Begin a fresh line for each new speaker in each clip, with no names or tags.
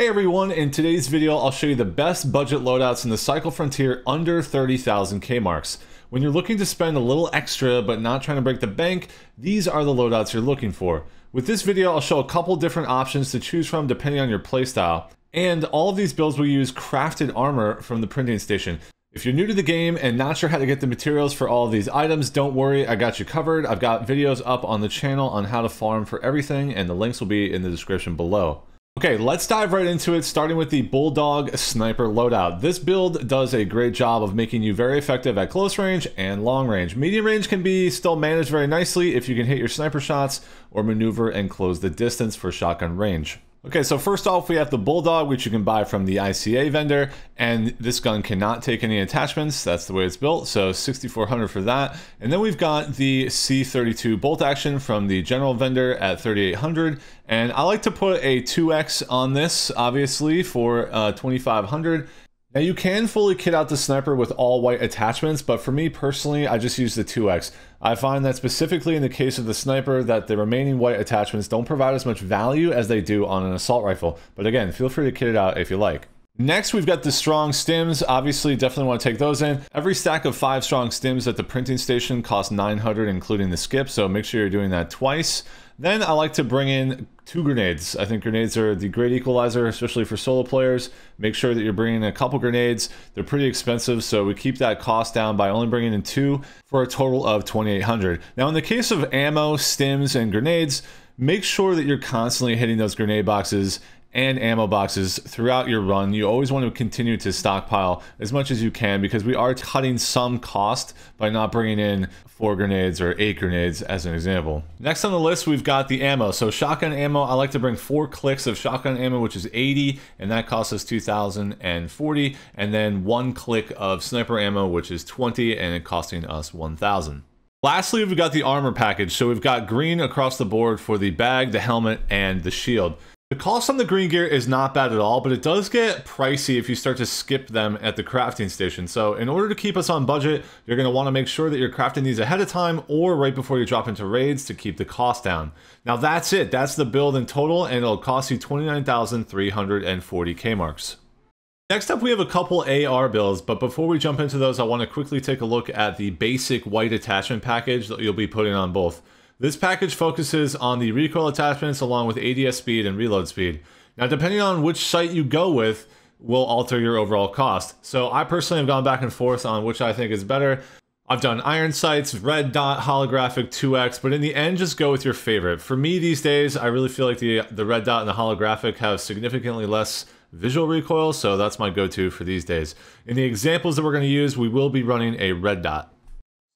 Hey everyone, in today's video I'll show you the best budget loadouts in the Cycle Frontier under 30,000 K marks. When you're looking to spend a little extra but not trying to break the bank, these are the loadouts you're looking for. With this video I'll show a couple different options to choose from depending on your playstyle, and all of these builds will use crafted armor from the printing station. If you're new to the game and not sure how to get the materials for all these items, don't worry, I got you covered. I've got videos up on the channel on how to farm for everything and the links will be in the description below. Okay, let's dive right into it, starting with the Bulldog Sniper loadout. This build does a great job of making you very effective at close range and long range. Medium range can be still managed very nicely if you can hit your sniper shots or maneuver and close the distance for shotgun range. Okay, so first off, we have the Bulldog, which you can buy from the ICA vendor, and this gun cannot take any attachments. That's the way it's built, so 6400 for that. And then we've got the C32 bolt action from the general vendor at 3800, and I like to put a 2X on this, obviously, for uh, 2500. Now you can fully kit out the sniper with all white attachments, but for me personally, I just use the 2X. I find that specifically in the case of the sniper that the remaining white attachments don't provide as much value as they do on an assault rifle. But again, feel free to kit it out if you like. Next, we've got the strong stims. Obviously, definitely want to take those in. Every stack of five strong stims at the printing station costs 900, including the skip, so make sure you're doing that twice. Then I like to bring in two grenades. I think grenades are the great equalizer, especially for solo players. Make sure that you're bringing a couple grenades. They're pretty expensive, so we keep that cost down by only bringing in two for a total of 2800 Now, in the case of ammo, stims, and grenades, make sure that you're constantly hitting those grenade boxes and ammo boxes throughout your run. You always want to continue to stockpile as much as you can because we are cutting some cost by not bringing in four grenades or eight grenades as an example. Next on the list, we've got the ammo. So shotgun ammo, I like to bring four clicks of shotgun ammo, which is 80, and that costs us 2,040, and then one click of sniper ammo, which is 20, and it costing us 1,000. Lastly, we've got the armor package. So we've got green across the board for the bag, the helmet, and the shield. The cost on the green gear is not bad at all, but it does get pricey if you start to skip them at the crafting station. So in order to keep us on budget, you're going to want to make sure that you're crafting these ahead of time or right before you drop into raids to keep the cost down. Now that's it. That's the build in total, and it'll cost you 29,340 K marks. Next up, we have a couple AR builds, but before we jump into those, I want to quickly take a look at the basic white attachment package that you'll be putting on both. This package focuses on the recoil attachments along with ADS speed and reload speed. Now, depending on which sight you go with, will alter your overall cost. So I personally have gone back and forth on which I think is better. I've done iron sights, red dot, holographic 2x, but in the end, just go with your favorite. For me these days, I really feel like the, the red dot and the holographic have significantly less visual recoil, so that's my go-to for these days. In the examples that we're going to use, we will be running a red dot.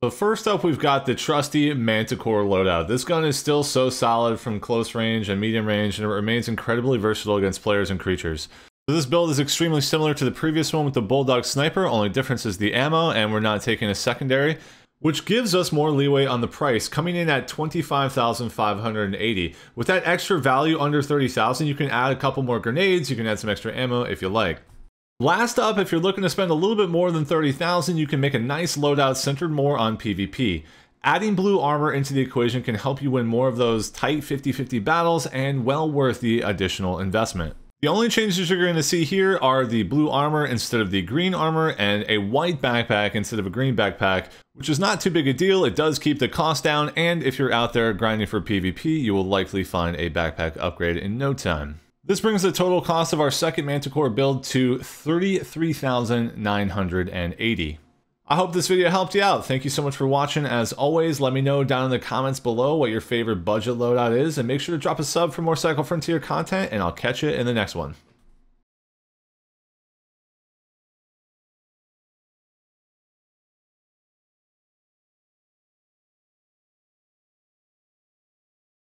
So first up, we've got the trusty Manticore loadout. This gun is still so solid from close range and medium range, and it remains incredibly versatile against players and creatures. So this build is extremely similar to the previous one with the Bulldog Sniper, only difference is the ammo, and we're not taking a secondary, which gives us more leeway on the price, coming in at 25,580. With that extra value under 30,000, you can add a couple more grenades, you can add some extra ammo if you like. Last up, if you're looking to spend a little bit more than 30,000, you can make a nice loadout centered more on PvP. Adding blue armor into the equation can help you win more of those tight 50-50 battles and well worth the additional investment. The only changes you're going to see here are the blue armor instead of the green armor and a white backpack instead of a green backpack, which is not too big a deal. It does keep the cost down, and if you're out there grinding for PvP, you will likely find a backpack upgrade in no time. This brings the total cost of our second Manticore build to 33980 I hope this video helped you out. Thank you so much for watching. As always, let me know down in the comments below what your favorite budget loadout is, and make sure to drop a sub for more Cycle Frontier content, and I'll catch you in the next one.